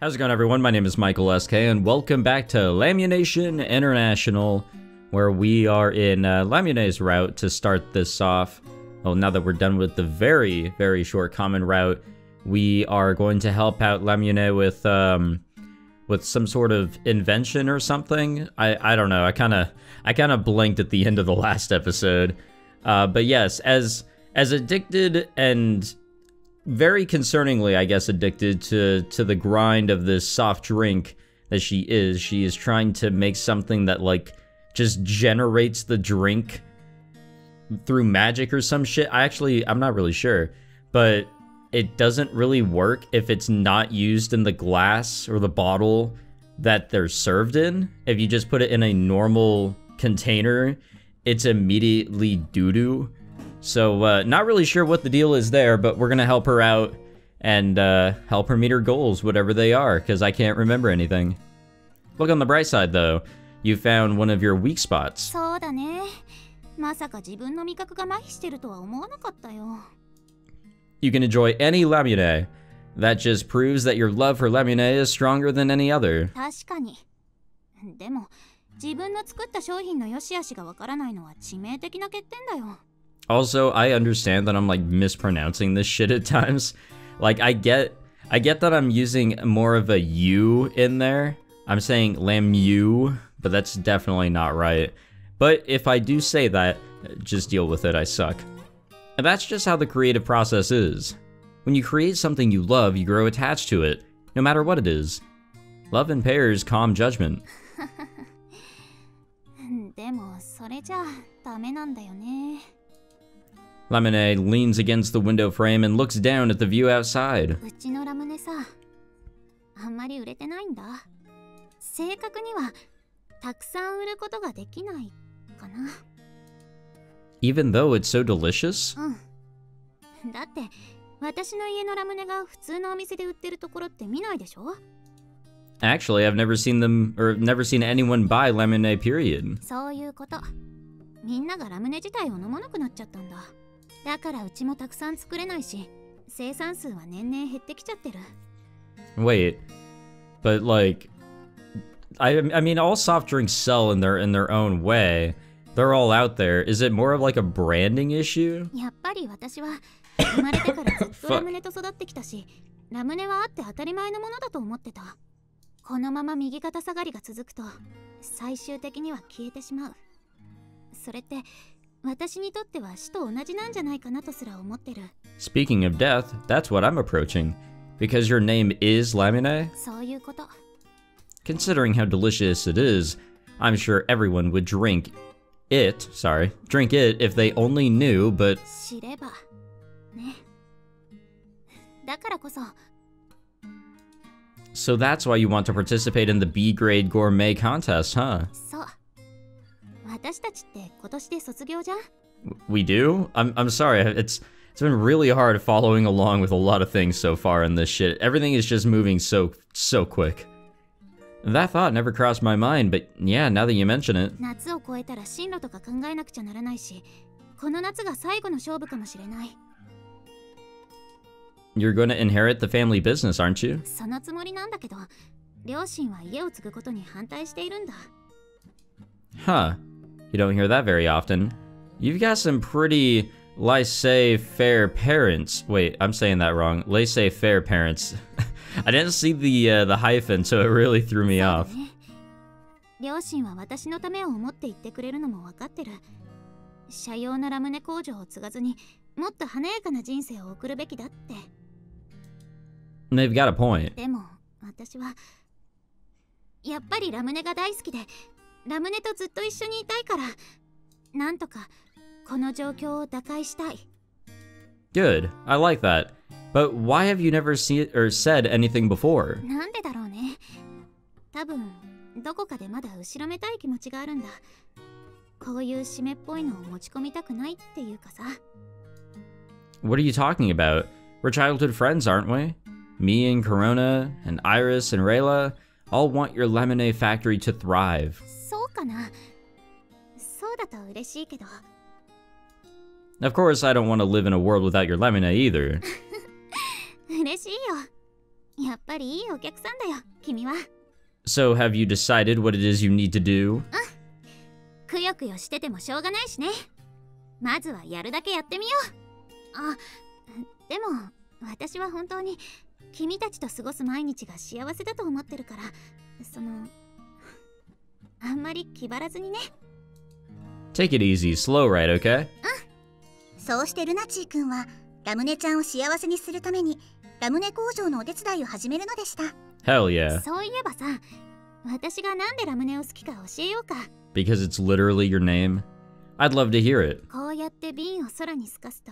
How's it going, everyone? My name is Michael SK, and welcome back to Lamination International, where we are in uh, route to start this off. Well, now that we're done with the very, very short common route, we are going to help out Lamune with um, with some sort of invention or something. I, I don't know. I kind of I kind of blinked at the end of the last episode. Uh, but yes, as as addicted and very concerningly, I guess, addicted to to the grind of this soft drink that she is. She is trying to make something that like just generates the drink through magic or some shit. I actually I'm not really sure, but it doesn't really work if it's not used in the glass or the bottle that they're served in. If you just put it in a normal container, it's immediately doo-doo. So, uh, not really sure what the deal is there, but we're gonna help her out and uh, help her meet her goals, whatever they are, because I can't remember anything. Look on the bright side, though. You found one of your weak spots. そうだねまさか自分の味覚が麻痺してるとは思わなかったよ You can enjoy any Lamune. That just proves that your love for Lamune is stronger than any other. 確かにでも自分の作った商品の良し悪しがわからないのは致命的な欠点だよ Also, I understand that I'm like mispronouncing this shit at times. Like I get I get that I'm using more of a U in there. I'm saying lamu, but that's definitely not right. But if I do say that, just deal with it, I suck. And that's just how the creative process is. When you create something you love, you grow attached to it, no matter what it is. Love impairs calm judgment. Lemonade leans against the window frame and looks down at the view outside. うちのラムネさあんまり売れてないんだ正確にはたくさん売ることができないかな Even though it's so delicious? うんだって私の家のラムネが普通のお店で売ってるところって見ないでしょ Actually, I've never seen them, or never seen anyone buy lemonade, period. そういうことみんながラムネ自体を飲まなくなっちゃったんだ だからうちもたくさん作れないし生産数は年々減ってきちゃってる Wait, but like, I, I mean, all soft drinks sell in their in their own way. They're all out there. Is it more of like a branding issue? やっぱり私は生まれてからずっとラムネと育ってきたしラムネはあって当たり前のものだと思ってたこのまま右肩下がりが続くと最終的には消えてしまうそれって私にとっては死と同じなんじゃないかなとすら思ってる Speaking of death, that's what I'm approaching. Because your name is Lamine? そういうこと Considering how delicious it is, I'm sure everyone would drink it, sorry, drink it if they only knew, but 知ればねだからこそ so that's why you want to participate in the B grade gourmet contest, huh? そう 私たちって今年で卒業じゃん We do? I'm I'm sorry. It's it's been really hard following along with a lot of things so far in this shit. Everything is just moving so so quick. That thought never crossed my mind, but yeah, now that you mention it. 夏を越えたら進路とか考えなくちゃならないしこの夏が最後の勝負かもしれない You're going to inherit the family business, aren't you? そのつもりなんだけど両親は家を継ぐことに反対しているんだ Huh. You don't hear that very often. You've got some pretty laissez-faire parents. Wait, I'm saying that wrong. Laissez-faire parents. I didn't see the uh, the hyphen, so it really threw me そう off. だね両親は私のためを思って言ってくれるのも分かってる社用のラムネ工場を継がずにもっと華やかな人生を送るべきだって They've got a point. でも私はやっぱりラムネが大好きで ラムネとずっと一緒にいたいからなんとかこの状況を打開したい Good. I like that. But why have you never seen or said anything before? なんでだろうね多分どこかでまだ後ろめたい気持ちがあるんだこういう締めっぽいのを持ち込みたくないっていうかさ What are you talking about? We're childhood friends, aren't we? Me and Corona and Iris and Rayla all want your lemonade factory to thrive. そうかなそうだと嬉しいけど Of course, I don't want to live in a world without your lemonade either. 嬉しいよ やっぱりいいお客さんだよ君は So, have you decided what it is you need to do? くよくよしててもしょうがないしねまずはやるだけやってみようあでも私は本当に君たちと過ごす毎日が幸せだと思ってるからその あんまり気張らずにね Take it easy, slow ride, okay? そうしてルナチー君はラムネちゃんを幸せにするためにラムネ工場のお手伝いを始めるのでした Hell yeah. そういえばさ私がなんでラムネを好きか教えようか Because it's literally your name? I'd love to hear it. こうやって瓶を空に透かすと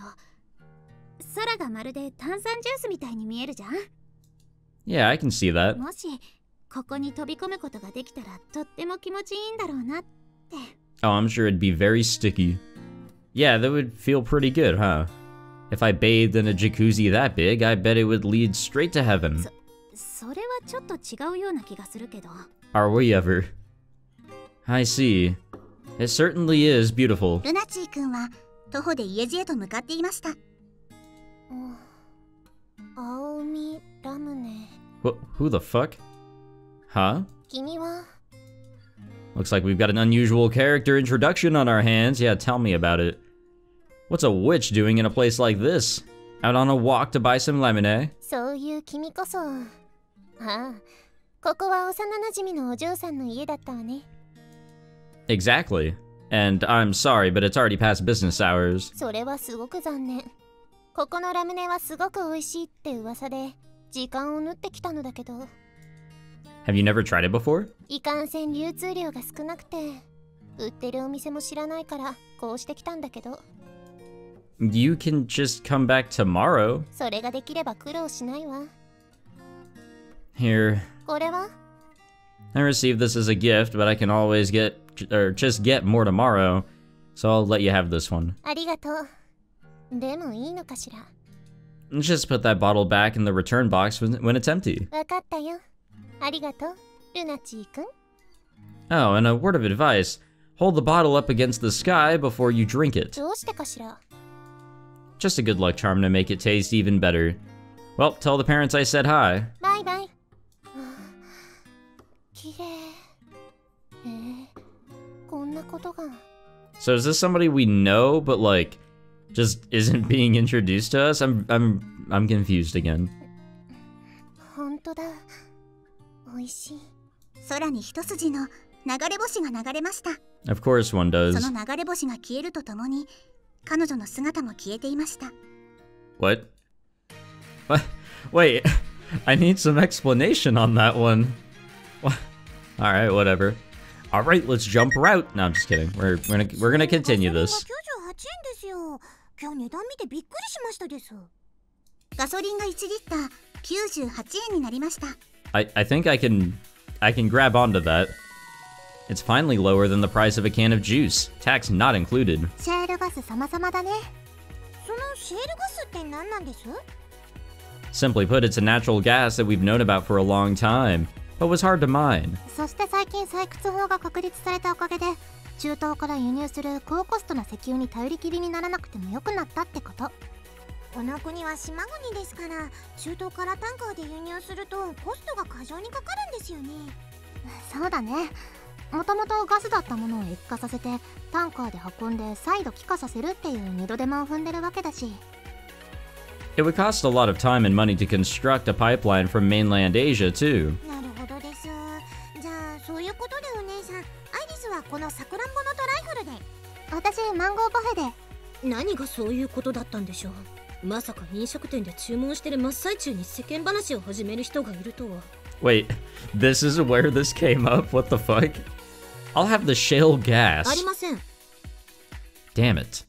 空がまるで炭酸ジュースみたいに見えるじゃん Yeah, I can see that. もし ここに飛び込むことができたらとっても気持ちいいんだろうなって Oh, I'm sure it'd be very sticky. Yeah, that would feel pretty good, huh? If I bathed in a jacuzzi that big, I bet it would lead straight to heaven. それはちょっと違うような気がするけど Are we ever? I see. It certainly is beautiful. ルナチー君は徒歩で家路へと向かっていました青海ラムネ Wh- who the fuck? Huh? 君は Looks like we've got an unusual character introduction on our hands. Yeah, tell me about it. What's a witch doing in a place like this? Out on a walk to buy some lemonade? そういう君こそああここは幼なじみのお嬢さんの家だったわね Exactly. And I'm sorry, but it's already past business hours. それはすごく残念ここのラムネはすごく美味しいって噂で時間を縫ってきたのだけど Have you never tried it before? いかんせん流通量が少なくて売ってるお店も知らないからこうしてきたんだけど You can just come back tomorrow. それができれば苦労しないわ Here, これは I received this as a gift, but I can always get, or just get more tomorrow. So I'll let you have this one. ありがとうでもいいのかしら Just put that bottle back in the return box when, when it's empty. わかったよ Arigato, Lunachi-kun. Oh, and a word of advice. Hold the bottle up against the sky before you drink it. Just a good luck charm to make it taste even better. Well, tell the parents I said hi. Bye bye. So is this somebody we know, but like, just isn't being introduced to us? I'm, I'm, I'm confused again. 本当だ美味しい空に一筋の流れ星が流れました Of course one does. その流れ星が消えるとともに彼女の姿も消えていました What? What? Wait, I need some explanation on that one. What? All right, whatever. All right, let's jump route. No, I'm just kidding. We're we're gonna we're gonna continue this. 98円ですよ今日値段見てびっくりしましたですガソリンが1リッター98円になりました I, think I can, I can grab onto that. It's finally lower than the price of a can of juice, tax not included. Simply put, it's a natural gas that we've known about for a long time, but was hard to mine. この国は島国ですから中東からタンカーで輸入するとコストが過剰にかかるんですよね。そうだね。もともとガスだったものを液化させてタンカーで運んで再度気化させるっていう二度手間を踏んでるわけだし。It would cost a lot of time and money to construct a pipeline from mainland Asia, too. なるほどです。じゃあそういうことでお姉さんアイリスはこのさくらんぼのドライフルで。私マンゴーパフェで。何がそういうことだったんでしょう？まさか飲食店で注文してる真っ最中に世間話を始める人がいるとは Wait, this is where this came up? What the fuck? I'll have the shale あ gas. りません Damn it.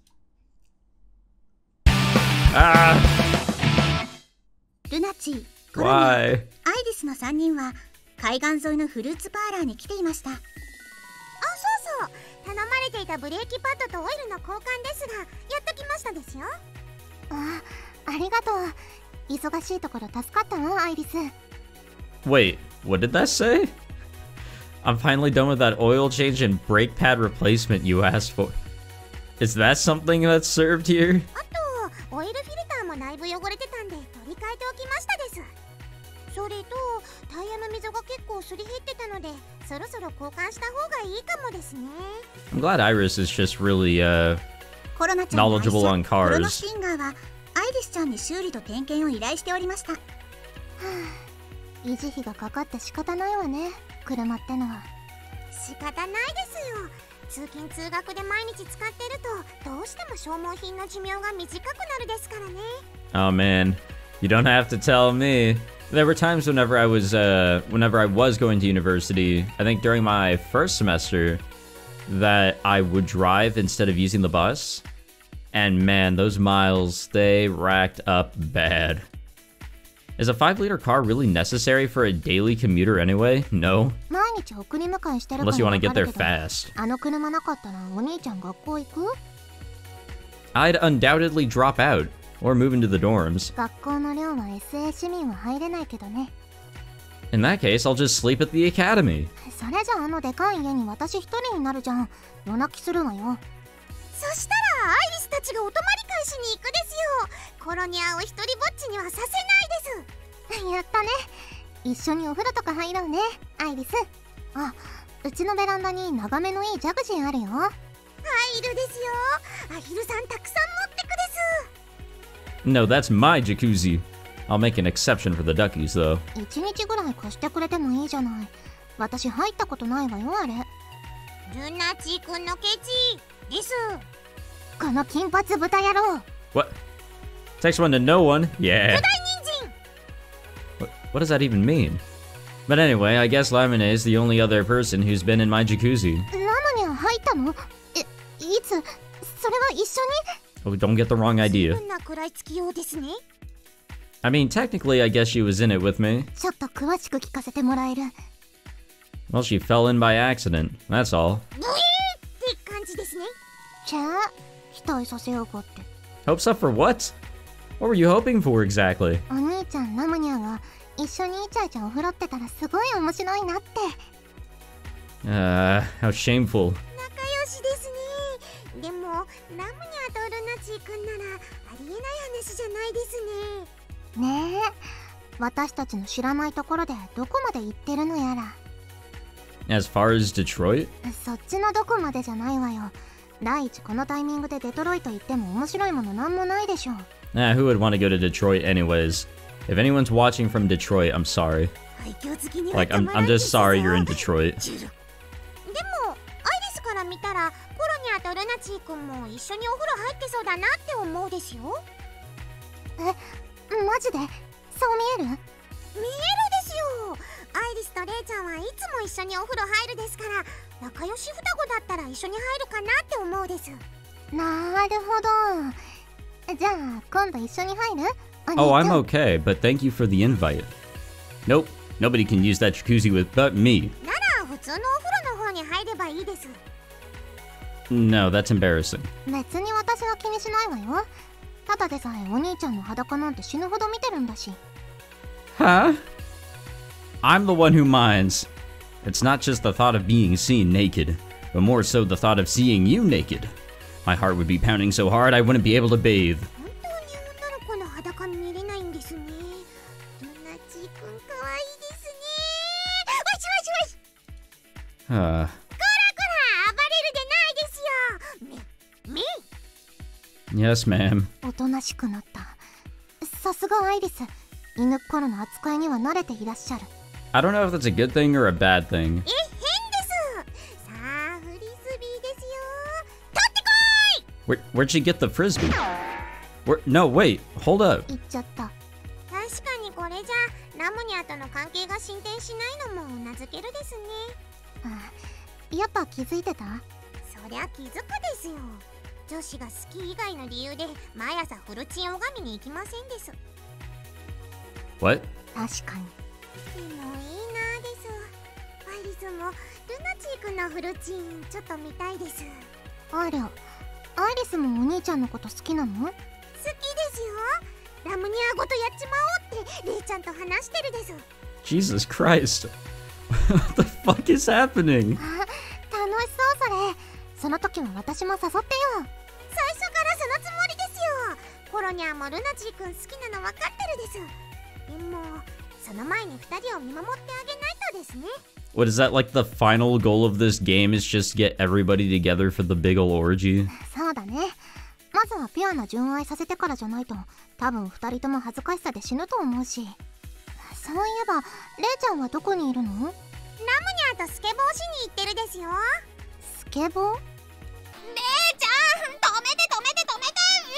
Ah, ルナチーコロニー why? アイリスの3人は海岸沿いのフルーツパーラーに来ていましたあそうそう頼まれていたブレーキパッドとオイルの交換ですがやっときましたですよ あありがとう忙しいところ助かったわアイリス Wait, what did that say? I'm finally done with that oil change and brake pad replacement you asked for. Is that something that's served here? あとオイルフィルターもだいぶ汚れてたんで取り替えておきましたですそれ 溝が結構すり減ってたのでそろそろ交換した方がいいかもですね I'm glad Iris is just really uh コロナちゃんの愛車 knowledgeable on クロノ cars. スティンガーはアイリスちゃんに修理と点検を依頼しておりました維持費がかかって仕方ないわね車ってのは仕方ないですよ通勤通学で毎日使ってるとどうしても消耗品の寿命が短くなるですからね Oh man, you don't have to tell me. There were times whenever I was uh whenever I was going to university, I think during my first semester that I would drive instead of using the bus. And man, those miles, they racked up bad. Is a 5 liter car really necessary for a daily commuter anyway? No. Unless you want to get there fast. I'd undoubtedly drop out or move into the dorms. In that case, I'll just sleep at the academy. それじゃあのでかい家に私一人になるじゃん。夜泣きするわよ。そしたらアイリスたちがお泊まり会しに行くですよ。コロニアを一人ぼっちにはさせないです。やったね。一緒にお風呂とか入ろうねアイリス。あうちのベランダに眺めのいいジャグジーあるよ。入るですよ。アヒルさんたくさん持ってくです。No, that's my jacuzzi. I'll make an exception for the duckies, though. 一日ぐらい貸してくれてもいいじゃない私入ったことないわよあれルナチーくんのケチですこの金髪豚野郎 What? Text one to no one? Yeah. 人参 What, what does that even mean? But anyway, I guess Lamine is the only other person who's been in my jacuzzi. ラムには入ったのえいつそれは一緒 Oh, don't get the wrong 随 idea. 分な食らいつきようですね I mean, technically, I guess she was in it with me. Well, she fell in by accident, that's all. Hopes up for what? What were you hoping for exactly? Uh, how shameful. ねえ私たちの知らないところでどこまで行ってるのやら As far as Detroit? そっちのどこまでじゃないわよ第一このタイミングでデトロイト行っても面白いものなんもないでしょ Nah, who would want to go to Detroit anyways? If anyone's watching from Detroit, I'm sorry. Like, た I'm, I'm just sorry you're in Detroit. ジュルでもアイリスから見たらコロニャとルナチーくんも一緒にお風呂入ってそうだなって思うですよマジでそう見える見えるですよアイリスとレイちゃんはいつも一緒にお風呂入るですから仲良し双子だったら一緒に入るかなって思うですなるほどじゃあ今度一緒に入るお兄ち Oh, ゃん I'm okay, but thank you for the invite. Nope, nobody can use that jacuzzi with but me. なら普通のお風呂の方に入ればいいです No, that's embarrassing. 別に私は気にしないわよ ただでさえお兄ちゃんの裸なんて死ぬほど見てるんだし Huh? I'm the one who minds. It's not just the thought of being seen naked, but more so the thought of seeing you naked. My heart would be pounding so hard I wouldn't be able to bathe. 本当に女の子の裸見れないんですねルナチーくんかわいいですねわしわしわし Uh, こらこら暴れるでないですよめめ yes, ma'am. なしくなった。さすがアイリス。犬っころの扱いには慣れていらっしゃる。I don't know if that's a good thing or a bad thing. え変です。さあフリスビーですよ。取ってこい！Where, where'd she get the frisbee? Where, no, wait, hold up. 言っちゃった。確かにこれじゃラムニャとの関係が進展しないのもうなずけるですね。あやっぱ気づいてた？そりゃ気づくですよ女子が好き以外の理由で毎朝フルチン拝みに行きませんです。で What? 確かに。もいいなです。アイリスもルナチーくんのフルチンちょっと見たいです。ありゃアイリスもお兄ちゃんのこと好きなの？好きですよ。ラムニアごとやっちまおうってレイちゃんと話してるです。Jesus Christ. what the fuck is happening? あ楽しそうそれその時は私も誘ってよ。最初からそのつもりですよ。コロニャーもルナチーくん好きなの分かってるですでもその前に2人を見守ってあげないですね。What is that like the final goal of this game is just get everybody together for the big ol' orgy? そうだね。まずはピュアな純愛させてからじゃないと多分2人とも恥ずかしさで死ぬと思うし。そういえばレイちゃんはどこにいるの？ラムニャーとスケボーしに行ってるですよ。スケボー？レイちゃん止めて止めて止めてウ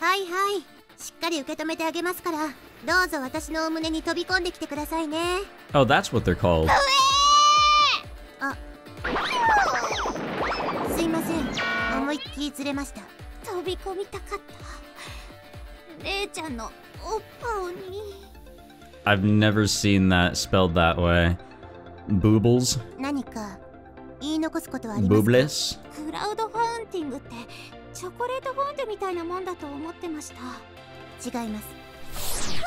ィアーはいはいしっかり受け止めてあげますからどうぞ私のお胸に飛び込んできてくださいね Oh, that's what they're called. あすいません思いっきりずれました飛び込みたかったレイちゃんのおっぱに I've never seen that spelled that way. Boobles? 何か 言い残すことはあります?クラウドファウンティングってチョコレートフォンデュみたいなもんだと思ってました。違います。い。や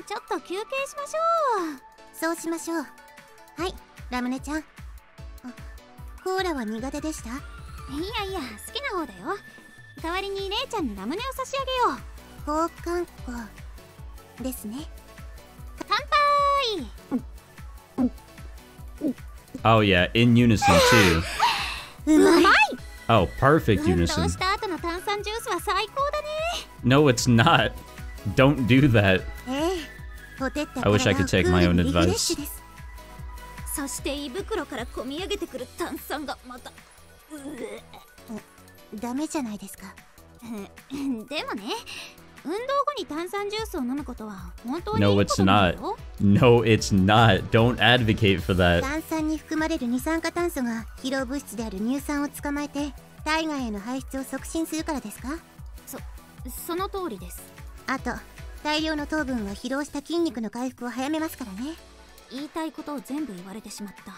ーちょっと休憩しましょう。そうしましょう。はいラムネちゃん。あコーラは苦手でした？いやいや好きな方だよ。代わりにレイちゃんにラムネを差し上げよう。交換。庫ですね。乾杯 Oh, yeah, in unison too. うまい Oh, perfect 運動 unison. した後の炭酸ジュースは最高だね No, it's not. Don't do that. ええほてった I wish I could take my own リフレッ advice. シュですそして胃袋から込み上げてくる炭酸がまたうダメじゃないですかえでもね 運動後に炭酸ジュースを飲むことは本当にいい No, こ it's not. よ No, it's not. Don't advocate for that. 炭酸に含まれる二酸化炭素が疲労物質である乳酸を捕まえて体外への排出を促進するからですか？その通りですあと大量の糖分は疲労した筋肉の回復を早めますからね言いたいことを全部言われてしまった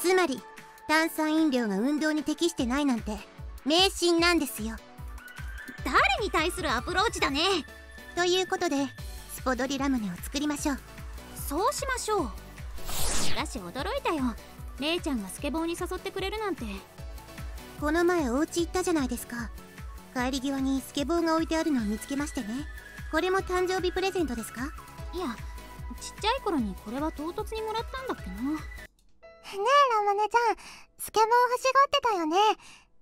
つまり炭酸飲料が運動に適してないなんて迷信なんですよ誰に対するアプローチだね。ということでスポドリラムネを作りましょう。そうしましょう。しかし驚いたよ。レイちゃんがスケボーに誘ってくれるなんて。この前お家行ったじゃないですか。帰り際にスケボーが置いてあるのを見つけましてね。これも誕生日プレゼントですか？ねいやちっちゃい頃にこれは唐突にもらったんだっけな。えラムネちゃん。スケボー欲しがってたよね。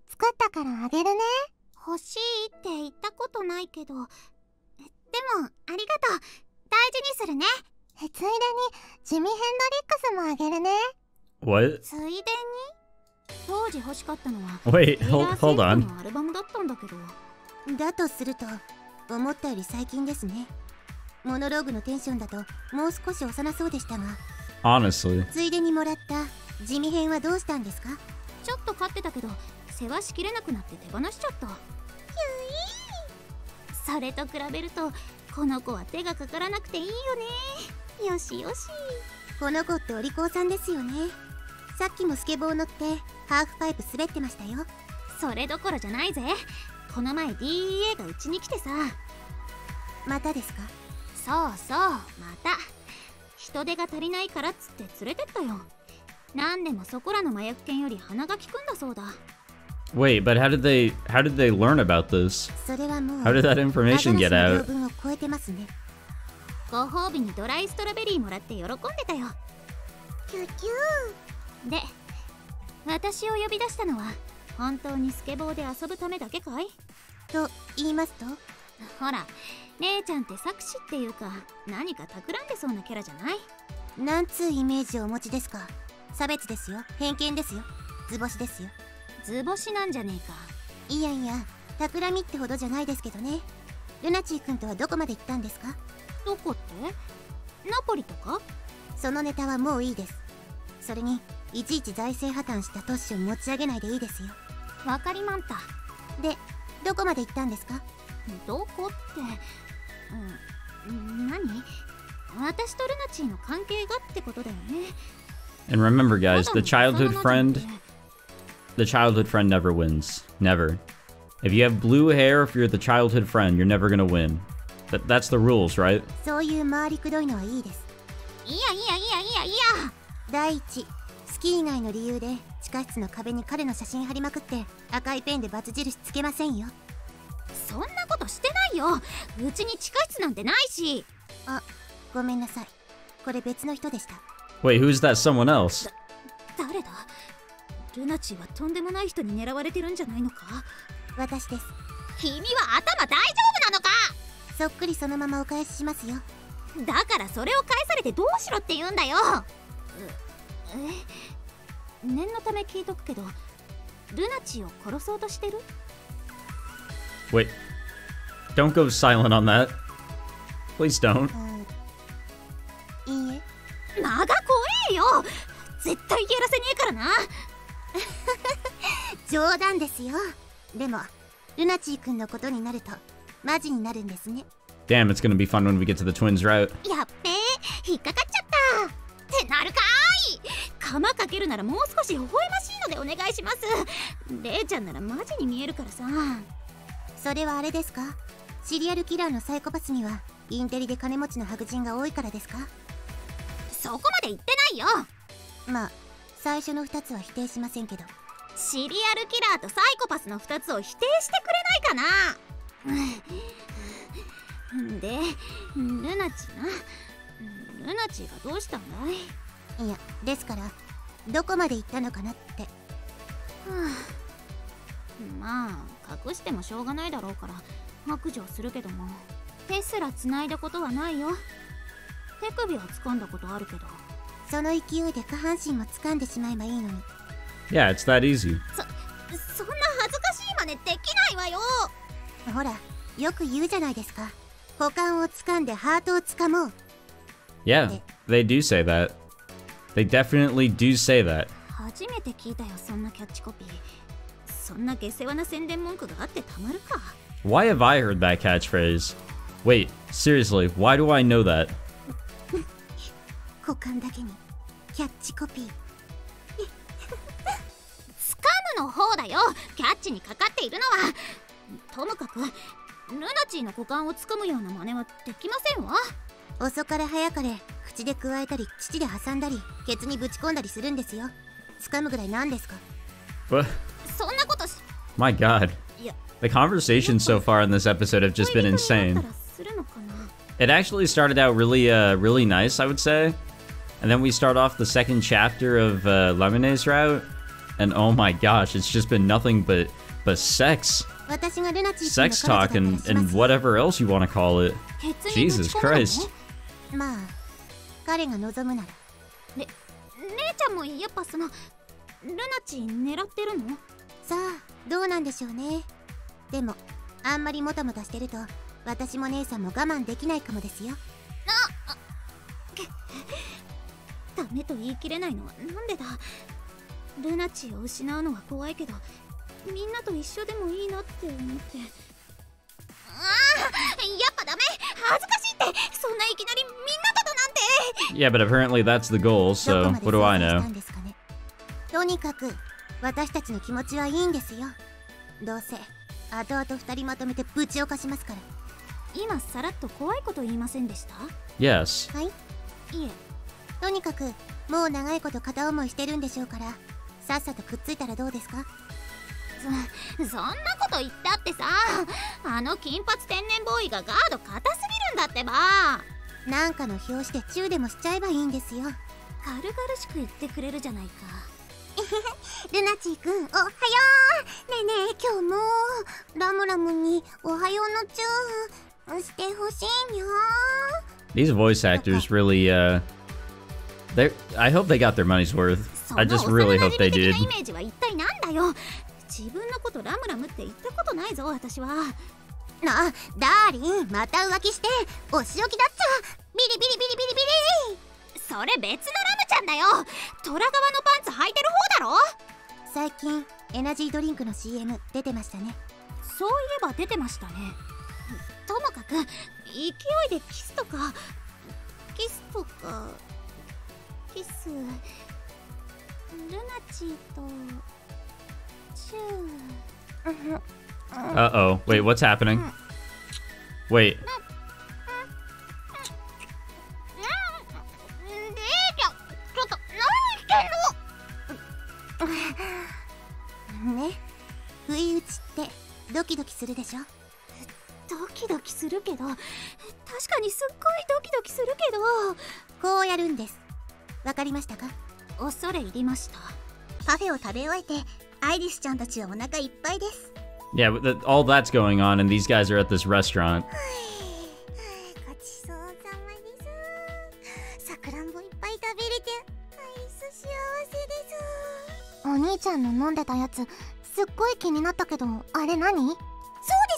作ったからあげるね欲しいって言ったことないけど。でもありがとう。大事にするね。えついでにジミ・ヘンドリックスもあげるね。What? ついでに？当時欲しかったのは Wait, hold, hold on. のアルバムだったんだけど。だとすると思ったより最近ですね。モノローグのテンションだともう少し幼そうでしたが。Honestly. ついでにもらった地味編はどうしたんですか？ちょっと飼ってたけど世話しきれなくなって手放しちゃった。それと比べるとこの子は手がかからなくていいよね。よしよし。この子ってお利口さんですよね。さっきもスケボー乗ってハーフパイプ滑ってましたよ。それどころじゃないぜ。この前 DEA がうちに来てさ。またですか？そうそうまた。人手が足りないからっつって連れてったよ。なんでもそこらの麻薬犬より鼻が利くんだそうだ Wait, but how did they how did they learn about this? How did that information ア get out? 領分を超えてますねご褒美にドライストロベリーもらって喜んでたよキュキュで私を呼び出したのは本当にスケボーで遊ぶためだけかい？と言いますと？ほら姉ちゃんって作詞っていうか何か企んでそうなキャラじゃない？なんつうイメージをお持ちですか？差別ですよ。偏見ですよ。図星ですよ図星なんじゃねえか。いやいや企みってほどじゃないですけどね。ルナチー君とはどこまで行ったんですか？どこって？ナポリとか？そのネタはもういいです。それにいちいち財政破綻した都市を持ち上げないでいいですよ。わかりまんた。でどこまで行ったんですか？どこって？うん何？私とルナチーの関係がってことだよね。And remember, guys, the の childhood friend, the childhood friend never wins. Never. If you have blue hair, if you're the childhood friend, you're never gonna win. That that's the rules, right? そういう回りくどいのはいいですいやいやいやいやいや第一好き以外の理由で地下室の壁に彼の写真貼りまくって赤いペンでバツ印つけませんよそんなことしてないようちに地下室なんてないし ごめんなさいこれ別の人でした Wait, who's that someone else? 誰だ ルナチーはとんでもない人に狙われてるんじゃないのか？私です。君は頭大丈夫なのか？そっくりそのままお返ししますよ。だからそれを返されてどうしろって言うんだよ！え念のため聞いとくけどルナチーを殺そうとしてる？Wait. Don't go silent on that. Please don't. うんいいえ。間が怖えよ！絶対やらせねえからな 冗談ですよ。でもルナチー君のことになるとマジになるんですね。Damn, it's gonna be fun when we get to the twins route. やっべえ引っかかっちゃった。ってなるかーい。釜かけるならもう少し微笑ましいのでお願いします。レイちゃんならマジに見えるからさ。それはあれですか？シリアルキラーのサイコパスにはインテリで金持ちの白人が多いからですか？そこまで言ってないよ。まあ最初の2つは否定しませんけど。シリアルキラーとサイコパスの2つを否定してくれないかな。でルナチなルナチがどうしたんだい？いやですからどこまで行ったのかなって。まあ隠してもしょうがないだろうから白状するけども。手すら繋いだことはないよ。手首は掴んだことあるけどその勢いで下半身も掴んでしまえばいいのに Yeah, it's that easy. そんな恥ずかしい真似できないわよほらよく言うじゃないですか股間を掴んでハートを掴もう Yeah, they do say that. They definitely do say that. 初めて聞いたよそんなキャッチコピーそんな下世話な宣伝文句があってたまるか Why have I heard that catchphrase? Wait, seriously, why do I know that? 股間だけにキャッチコピー スカムの方だよキャッチにかかっているのはともかくルナチーの股間をつかむような真似はできませんわ遅かれ早かれ口で加えたり乳で挟んだりケツにぶち込んだりするんですよ掴むぐらいなんですか？What? そんなことし My god. いや The conversations so far in this episode have just been insane. It actually started out really, uh, really nice, I would say. And then we start off the second chapter of uh, Lemonade's route, and oh my gosh, it's just been nothing but but sex, 私がルナチー sex 君の talk, 彼女 and だったり and します whatever else you want to call it. ケツにぶ Jesus ち込むの Christ. まあ彼が望むなら姉ちゃんもやっぱそのルナチー狙ってるのさあどうなんでしょうねでもあんまりもたもたしてると私も姉さんも我慢できないかもですよダ メと言い切れないのはなんでだ？ルナチーを失うのは怖いけどみんなと一緒でもいいなって思って。ああやっぱダメ！恥ずかしいって！そんないきなりみんなとだなんて！Yeah, but apparently that's the goal. ど So what do I know? んですかね？とにかく私たちの気持ちはいいんですよ。どうせ後々二人まとめてぶち犯しますから。今さらっと怖いこと言いませんでした？Yes. はい？いえとにかくもう長いこと片思いしてるんでしょうから。さっさとくっついたらどうですか？そそんなこと言ったってさ。あの金髪天然ボーイがガード硬すぎるんだってば。なんかの表紙でチューでもしちゃえばいいんですよ。軽々しく言ってくれるじゃないか。ルナチーくんおはよう。ねえねえ今日も。ラムラムにおはようのチューしてほしいにゃ These voice actors really, uh, they. I hope they got their money's worth. そ I の just really 幼 hope 馴 they did. 自分のことラムラムって言ったことないぞ私はなダーリンまた浮気してお仕置きだっちゃビリビリビリビリビリそれ別のラムちゃんだよ虎側のパンツ履いてる方だろ？最近エナジードリンクの CM 出てましたねそういえば出てましたねともかく勢いでキスとかキスとかキス。ルナチとチュー。Uh oh, wait, what's happening? Wait. するでしょ？ドキドキするけど。確かにすっごいドキドキするけど。こうやるんです。わかりましたか？恐れ入りました。パフェを食べ終えてアイリスちゃんたちはお腹いっぱいです。Yeah, but that, all that's going on, and these guys are at this restaurant. ごちそうさまです。さくらんぼいっぱい食べれてアイリス幸せです。お兄ちゃんの飲んでたやつすっごい気になったけどあれ何？そうで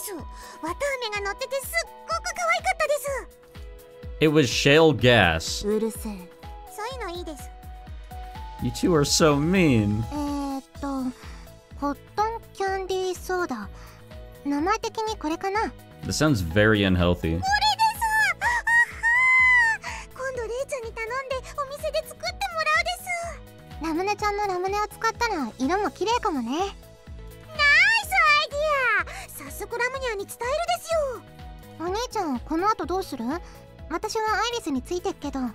す。綿あめが乗っててすっごく可愛かったです。It was shale gas. うるせえ You two are so mean. えー、っとコットンキャンディーソーダ名前的にこれかな This sounds very unhealthy. 今度レイちゃんに頼んでお店で作ってもらうですラムネちゃんのラムネを使ったら色も綺麗かもねナイスアイディア早速ラムニャーに伝えるですよお兄ちゃんこの後どうする私はアイリスについてっけどよ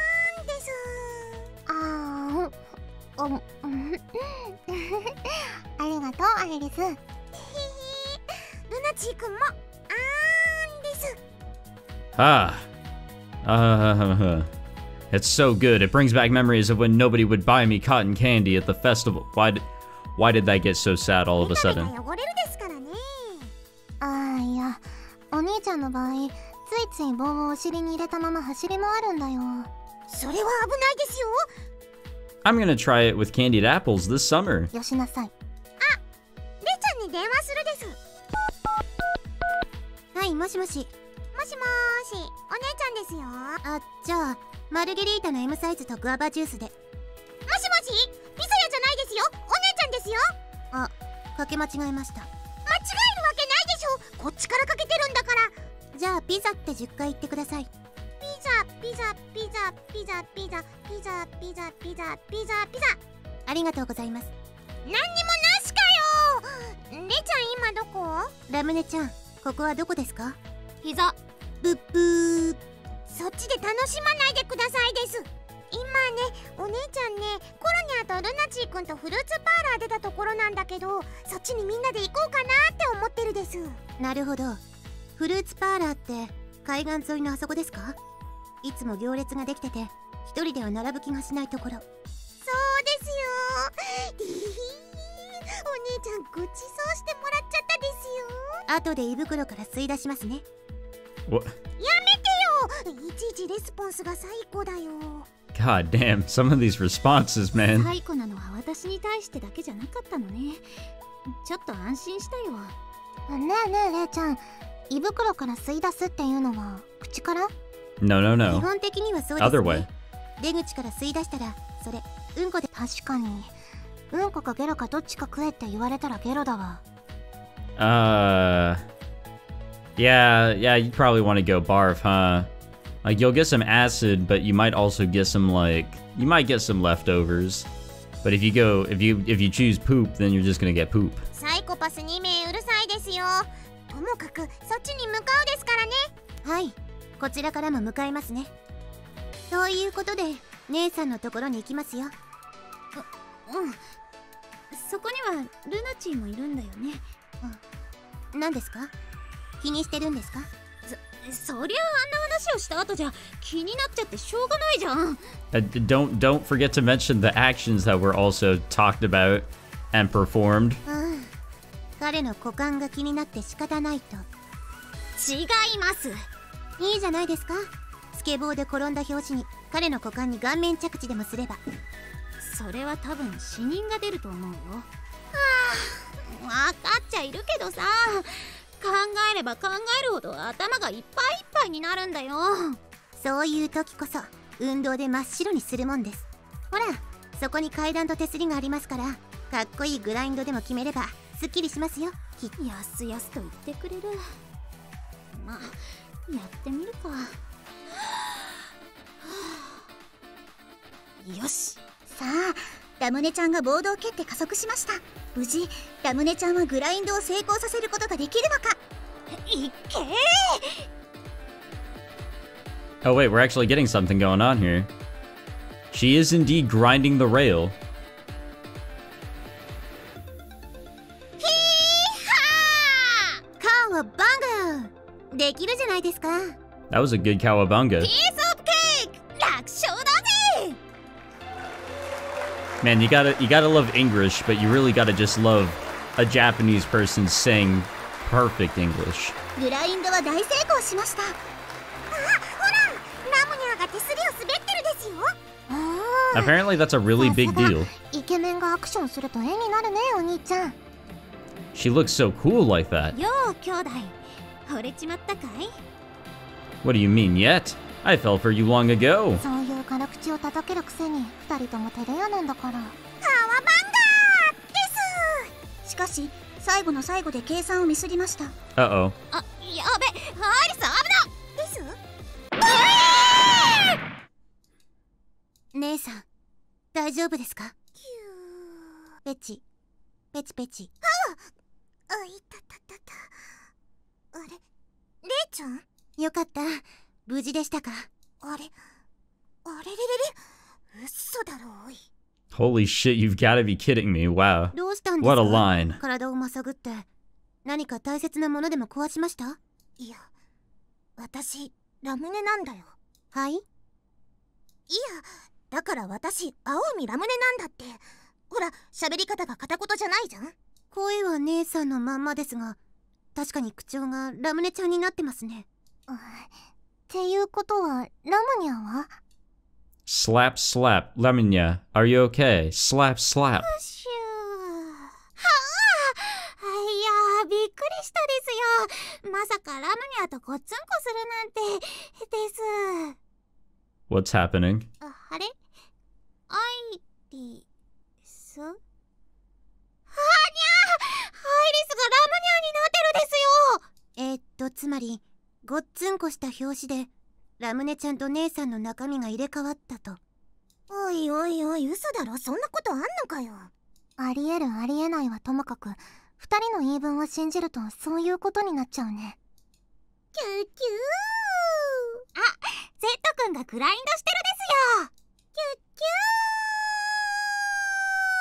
ですああおんありがとうアイリスへへルナチーくんもあーんですはあああ ah. It's so good. It brings back memories of when nobody would buy me cotton candy at the festival. Why did, why did that get so sad all of a sudden? ああいや、お兄ちゃんの場合、ついつい棒をお尻に入れたまま走り回るんだよ。それは危ないですよ。I'm gonna try it with candied apples this summer. よしなさい。あレちゃんに電話するです。はいもしもし。もしもーし。お姉ちゃんですよ。あじゃあマルゲリータの M サイズとグアバジュースで。もしもし。ピザ屋じゃないですよ。お姉ちゃんですよ。あかけ間違えました。間違えるわけないでしょ。こっちからかけてるんだから。じゃあピザって10回言ってくださいピザピザピザピザピザピザピザピザピザピザ。ありがとうございます。何にもなしかよ。レちゃん今どこ？ラムネちゃんここはどこですか？膝。ブッブー。そっちで楽しまないでくださいです。今ねお姉ちゃんねコロニャーとルナチーくんとフルーツパーラー出たところなんだけどそっちにみんなで行こうかなって思ってるです。なるほど。フルーツパーラーって海岸沿いのあそこですか？いつも行列ができてて一人では並ぶ気がしないところ。そうですよ。お姉ちゃんごちそうしてもらっちゃったですよ。後で胃袋から吸い出しますね?やめてよ。いちいちレスポンスが最高だよ。God damn, some of these responses, man. 最古なのは私に対してだけじゃなかったのね。ちょっと安心したよ。ねえねえレイちゃん。胃袋から吸い出すっていうのは口から？No, no, 基 no. 本的にはそうです、ね、 Other way. 出口から吸い出したらそれうんこで確かにうんこかゲロかどっちか食えって言われたらゲロだわ Uh. Yeah, yeah, you probably want to go barf, huh? Like, you'll get some acid, but you might also get some, like, you might get some leftovers. But if you go, if you, if you choose poop, then you're just gonna get poop. サイコパス2名うるさいですよともかくそっちに向かうですからねはい こちらからも向かいますね。ということで姉さんのところに行きますよ。うん。そこにはルナチーもいるんだよね。何ですか？気にしてるんですか？そりゃあんな話をした後じゃ気になっちゃってしょうがないじゃん。Uh, don't, don't forget to mention the actions that were also talked about and performed. うん彼の股間が気になって仕方ないと。違いますいいじゃないですか。スケボーで転んだ拍子に彼の股間に顔面着地でもすれば。それは多分死人が出ると思うよ。分かっちゃいるけどさ。考えれば考えるほど頭がいっぱいいっぱいになるんだよ。そういう時こそ運動で真っ白にするもんです。ほらそこに階段と手すりがありますからかっこいいグラインドでも決めればすっきりしますよ。やすやすと言ってくれる。まあやってみるかよしさあラムネちゃんがボードを蹴って加速しました無事ラムネちゃんはグラインドを成功させることができるのかいっけー Oh wait, we're actually getting something going on here. She is indeed grinding the rail. できるじゃないですか。That was a good cowabunga. Piece of cake! 楽勝だぜ! Man, you gotta, you gotta love English, but you really gotta just love a Japanese person saying perfect English. グラインドは大成功しました。あ、ほら!ラムニャーが手すりを滑ってるですよ。Apparently that's a really big deal. イケメンがアクションすると絵になるねお兄ちゃん。She looks so cool like that. よう兄弟。惚れちまったかい？What do you mean yet? I fell for you long ago. そういう辛口を叩けるくせに二人とも照れ屋なんだから。カワバンガーです！しかし最後の最後で計算をミスりました。Uh oh. あやべアイリス危なです！姉さん大丈夫ですか？ペチペチペチ。ああいたたたたあれ？レイちゃん？よかった。無事でしたか？あれ？あれ？れ？れ？れ嘘だろおい。Holy shit, you've gotta be kidding me. Wow. どうしたんです What か a line. 体をまさぐって。何か大切なものでも壊しました？いや私ラムネなんだよ。はい？いやだから私青海ラムネなんだって。ほら喋り方が片言じゃないじゃん。声は姉さんのまんまですが確かに口調がラムネちゃんになってますねっていうことはラムニャは？Slap, slap. Lemnya, are you okay? Slap, slap. シューはあいやびっくりしたですよまさかラムニャとごっつんこするなんてです What's happening? ああれ？アイリスはにゃアイリスがラムニャーになってるですよ。えーっとつまりごっつんこした拍子でラムネちゃんと姉さんの中身が入れ替わったと。おいおいおい嘘だろ。そんなことあんのかよ。ありえるありえないはともかく二人の言い分を信じるとそういうことになっちゃうね。キュキュー。あゼット君がグラインドしてるですよ。キュッキュー。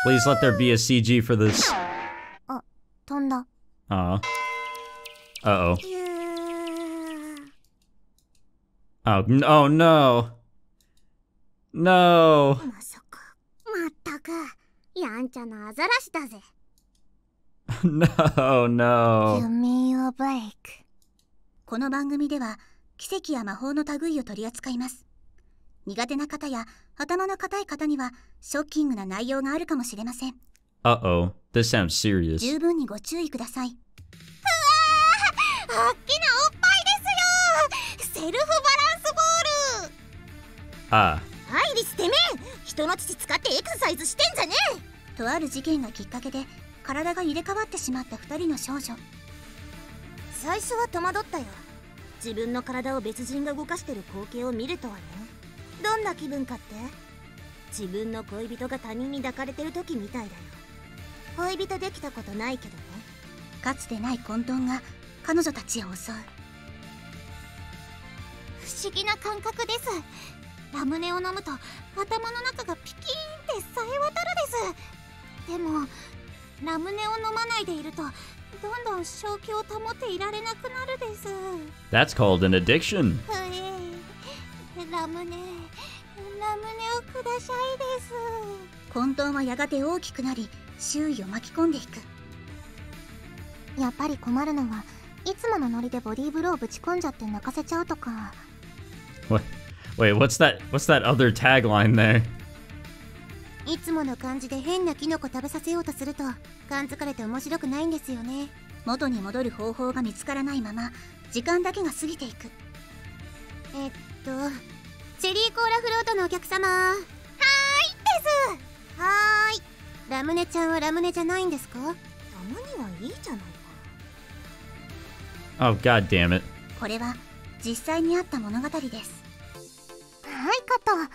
Please let there be a CG for this. ュー飛んだ Aw. Uh oh. キュー Oh, n- oh no. No. まさかまったくやんちゃなアザラシだぜ No, no. me a break この番組では奇跡や魔法の類を取り扱います 苦手な方や頭の固い方にはショッキングな内容があるかもしれません。Uh oh. This sounds serious. 十分にご注意ください。うわー大きなおっぱいですよ。セルフバランスボール。Ah. アイリスてめえ人の乳使ってエクササイズしてんじゃね。えとある事件がきっかけで体が入れ替わってしまった二人の少女。最初は戸惑ったよ。自分の体を別人が動かしてる光景を見るとはねどんな気分かって？自分の恋人が他人に抱かれてる時みたいだよ。恋人できたことないけどね。かつてない混沌が彼女たちを襲う。不思議な感覚です。ラムネを飲むと頭の中がピキーンってさえ渡るです。でもラムネを飲まないでいるとどんどん正気を保っていられなくなるです。That's called an addiction. ラムネラムネをくださいです混沌はやがて大きくなり周囲を巻き込んでいくやっぱり困るのはいつものノリでボディーブローぶち込んじゃって泣かせちゃうとか What? Wait, what's that? What's that other tagline there? いつもの感じで変なキノコ食べさせようとすると感づかれて面白くないんですよね元に戻る方法が見つからないまま時間だけが過ぎていくえっとチェリーコーラフロートのお客様。はーいです。はーい。ラムネちゃんはラムネじゃないんですか？たまにはいいじゃないか Oh, god damn it. これは実際にあった物語です。はいカット。うん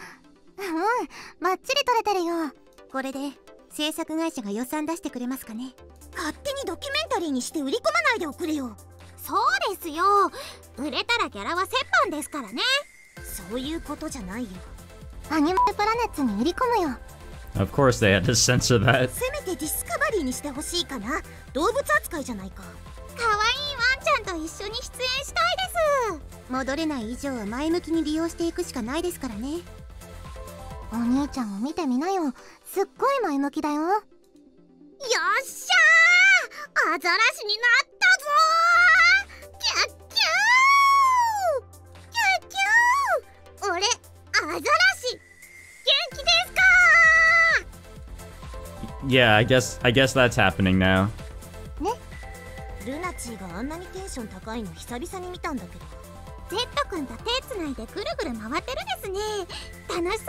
バッチリ撮れてるよ。これで制作会社が予算出してくれますかね？勝手にドキュメンタリーにして売り込まないでおくれよ。そうですよ。売れたらギャラは折半ですからねそういうことじゃないよ。アニメプラネッツに売り込むよ。Of course they had to censor that. せめてディスカバリーにしてほしいかな。動物扱いじゃないか。可愛いワンちゃんと一緒に出演したいです。戻れない以上は前向きに利用していくしかないですからね。お兄ちゃんを見てみなよ。すっごい前向きだよ。よっしゃー!アザラシになったぞー俺アザラシ。元気ですか？Yeah, I guess I guess that's happening now. ルナチーがあんなにテンション高いの久々に見たんだけど。ゼット君と手つないでぐるぐる回ってるですね。楽しそう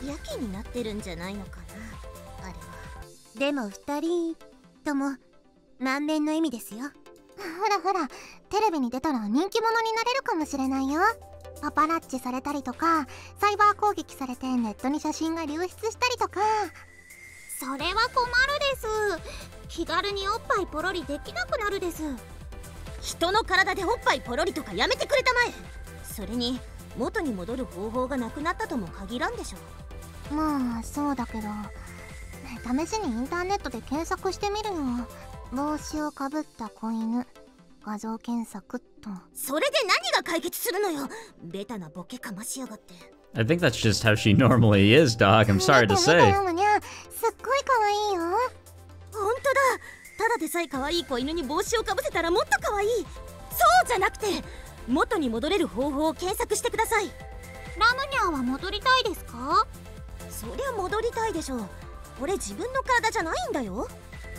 です。やけになってるんじゃないのかな。あれは。でも二人とも満面の意味ですよ。ほらほらテレビに出たら人気者になれるかもしれないよパパラッチされたりとかサイバー攻撃されてネットに写真が流出したりとか。それは困るです。気軽におっぱいポロリできなくなるです。人の体でおっぱいポロリとかやめてくれたまえ。それに元に戻る方法がなくなったとも限らんでしょまあそうだけど。試しにインターネットで検索してみるよ。帽子をかぶった子犬画像検索っと。それで何が解決するのよ？ベタなボケかましやがって。I think that's just how she normally is, Doc. I'm sorry to say. すっごい可愛いよ。本当だ。ただでさえ可愛い子犬に帽子をかぶせたらもっと可愛い。そうじゃなくて元に戻れる方法を検索してください。ラムニャーは戻りたいですか？そりゃ戻りたいでしょ俺自分の体じゃないんだよ。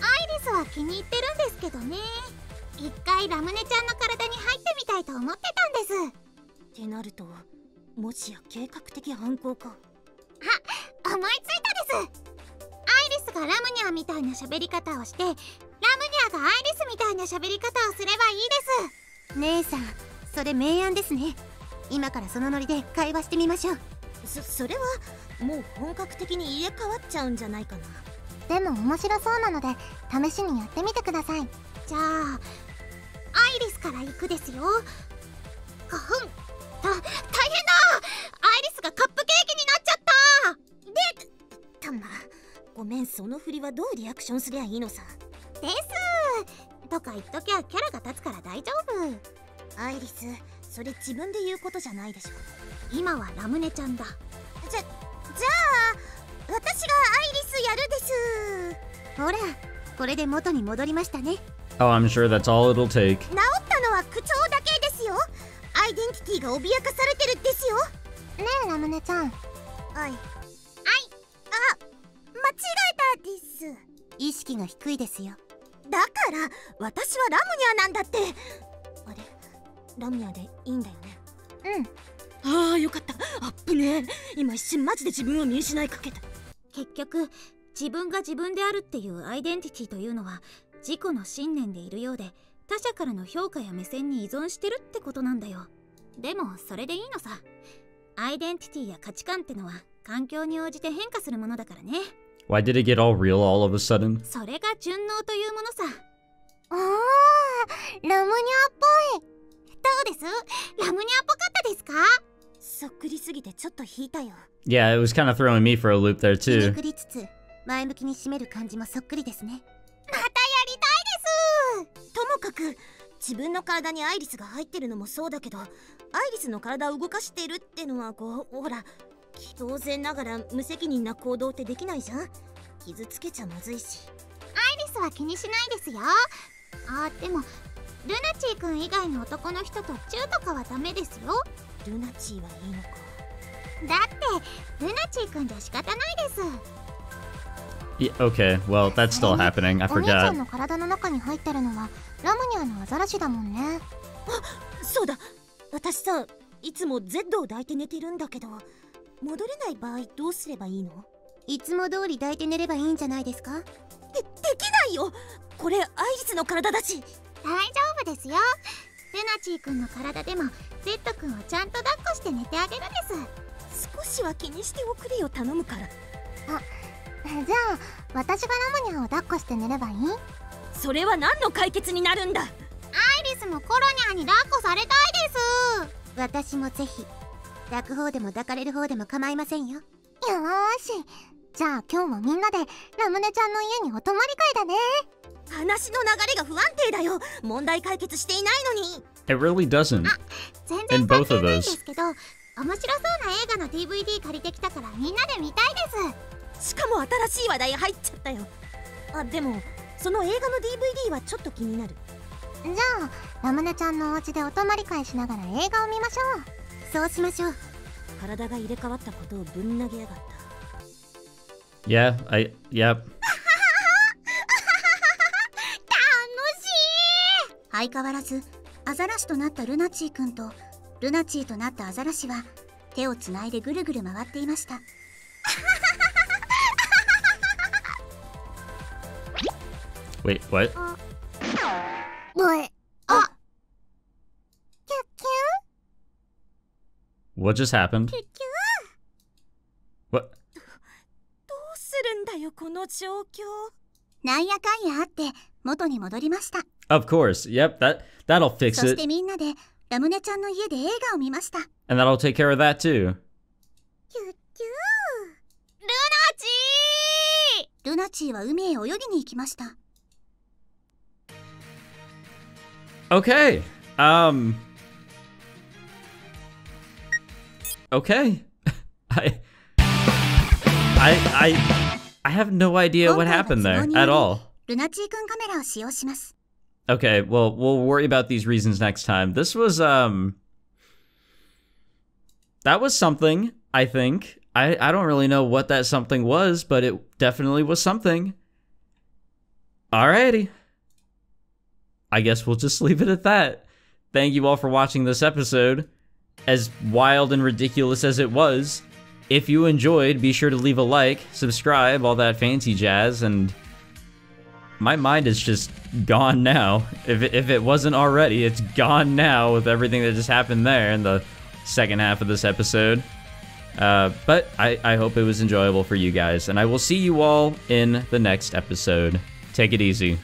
アイリスは気に入ってるんですけどね一回ラムネちゃんの体に入ってみたいと思ってたんです。ってなるともしや計画的犯行か。思いついたです。アイリスがラムニャーみたいな喋り方をしてラムニャーがアイリスみたいな喋り方をすればいいです。姉さんそれ明暗ですね。今からそのノリで会話してみましょう。そそれはもう本格的に入れ替わっちゃうんじゃないかな。でも面白そうなので試しにやってみてください。じゃあアイリスから行くですよ。花粉た大変だ。アイリスがカップケーキになっちゃった。でたまごめんその振りはどうリアクションすりゃいいのさ。です。とか言っときゃキャラが立つから大丈夫。アイリスそれ自分で言うことじゃないでしょ。今はラムネちゃんだ。じゃじゃあ私がアイリスやるです。ほらこれで元に戻りましたね Oh, I'm sure that's all it'll take. 治ったのは口調だけですよ。アイデンティティが脅かされてるんですよ。ねえラムネちゃん。はい。はい。あ間違えたです。意識が低いですよ。だから私はラムニなんだって。あれ？ラムニャーでいいんだよね。うん。ああよかった。あっぶね。え今一瞬マジで自分を見失いかけた。結局自分が自分であるっていうアイデンティティというのは自己の信念でいるようで他者からの評価や目線に依存してるってことなんだよ。でもそれでいいのさ。アイデンティティや価値観ってのは環境に応じて変化するものだからね。Why did it get all real all of a sudden? それが順応というものさ。あーラムニャっぽい。どうです？ラムニャっぽかったですか？そっくりすぎてちょっと引いたよ。Yeah, it was kind of throwing me for a loop there ひね too. くりつつ前向きに締める感じもそっくりですね。またともかく自分の体にアイリスが入ってるのもそうだけどアイリスの体を動かしてるってのはこうほら当然ながら無責任な行動ってできないじゃん。傷つけちゃまずいし。アイリスは気にしないですよ。あでもルナチーくん以外の男の人とチューとかはダメですよ。ルナチーはいいのか。だってルナチーくんじゃ仕方ないです Yeah, okay, well, that's still happening. I お姉ちゃん forgot. の体の中に入ってるのはラムニャのアザラシだもんね。そうだ。私さいつも Z を抱いて寝てるんだけど戻れない場合どうすればいいの？いつも通り抱いて寝ればいいんじゃないですか？でできないよ。これアイリスの体だし。大丈夫ですよ。ルナチーくんの体でも Z くんをちゃんと抱っこして寝てあげるです。少しは気にしておくれよ頼むからじゃあ私がラムニャを抱っこして寝ればいい？それは何の解決になるんだ？アイリスもコロニャーに抱っこされたいです。私もぜひ。抱く方でも抱かれる方でも構いませんよ。よーし。じゃあ今日もみんなでラムネちゃんの家にお泊まり会だね。話の流れが不安定だよ。問題解決していないのに。It really doesn't. 全 In 然関係ないん.ですけど面白そうな映画の DVD 借りてきたからみんなで見たいですしかも新しい話題入っちゃったよ。あでもその映画の DVD はちょっと気になる。じゃあラムネちゃんのお家でお泊まり会しながら映画を見ましょう。そうしましょう。体が入れ替わったことをぶん投げやがった。Yeah, I, yep. 相変わらずアザラシとなったルナチーくんとルナチーとなったアザラシは手をつないでぐるぐる回っていました Wait, what? おいあキュッキュ What just happened? What? どうするんだよこの状況なんやかんやあって元に戻りました Of course. Yep, that that'll fix そし it. てみんなでラムネちゃんの家で映画を見ました And that'll take care of that too. キュッキュルナチールナチーは海へ泳ぎに行きました Okay. Um. Okay. I. I. I. I have no idea what happened there at all. Okay, well, we'll worry about these reasons next time. This was, um... That was something, I think. I, I don't really know what that something was, but it definitely was something. Alrighty. I guess we'll just leave it at that. Thank you all for watching this episode. As wild and ridiculous as it was, if you enjoyed, be sure to leave a like, subscribe, all that fancy jazz, and my mind is just gone now. If it, if it wasn't already, it's gone now with everything that just happened there in the second half of this episode. Uh, but I, I hope it was enjoyable for you guys, and I will see you all in the next episode. Take it easy.